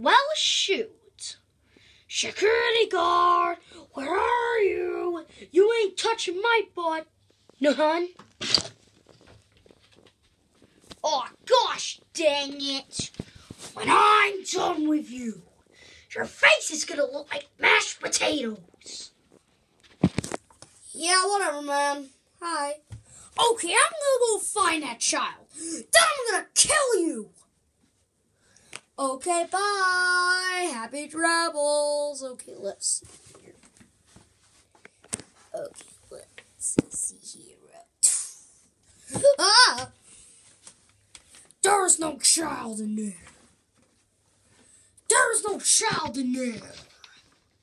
Well, shoot. Security guard, where are you? You ain't touching my butt. No, None. Oh, gosh dang it. When I'm done with you, your face is gonna look like mashed potatoes. Yeah, whatever, man. Hi. Okay, I'm gonna go find that child. Then I'm gonna. Okay, bye. Happy travels. Okay, let's see here. Okay, let's see here. ah! There's no child in there. There's no child in there.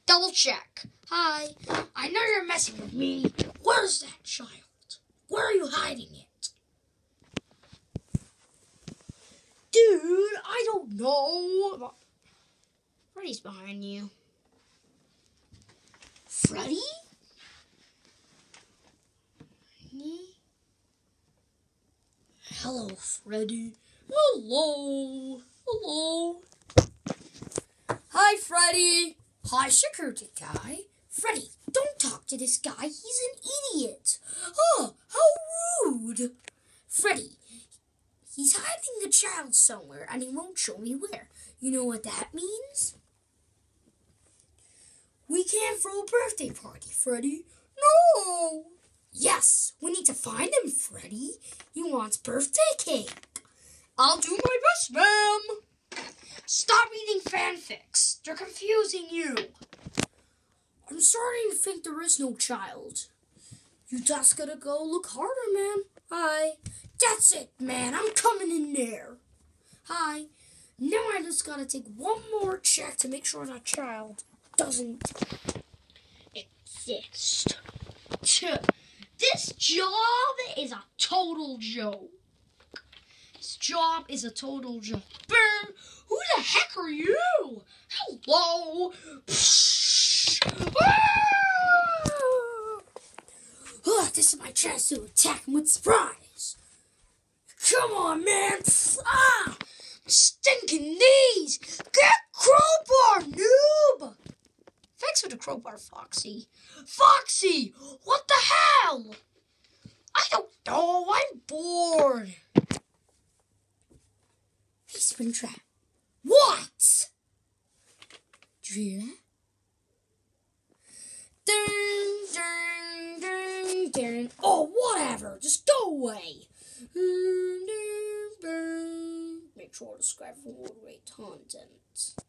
Double check. Hi. I know you're messing with me. Where's that child? Where are you hiding it? Dude, don't know. Freddy's behind you. Freddy? Hello, Freddy. Hello. Hello. Hi, Freddy. Hi, security guy. Freddy, don't talk to this guy. He's an idiot. Oh, how rude. Freddy, he's hiding the child somewhere and he won't show me where. You know what that means? We can't throw a birthday party, Freddy. No. Yes, we need to find him, Freddy. He wants birthday cake. I'll do my best, ma'am. Stop reading fanfics. They're confusing you. I'm starting to think there is no child. You just gotta go look harder, man. Hi. That's it, man. I'm coming in there. Hi. Now I just gotta take one more check to make sure that child doesn't exist. This job is a total joke. This job is a total joke. Who the heck are you? Hello? Oh, this is my chance to attack him with surprise. Come on, man. Ah! Stinking knees! Get crowbar, noob! Thanks for the crowbar, Foxy. Foxy! What the hell? I don't know. I'm bored. Hey, Springtrap. What? That? Dun, dun, dun, dun. Whatever. Just go away. Hmm, Make sure to subscribe for more great content.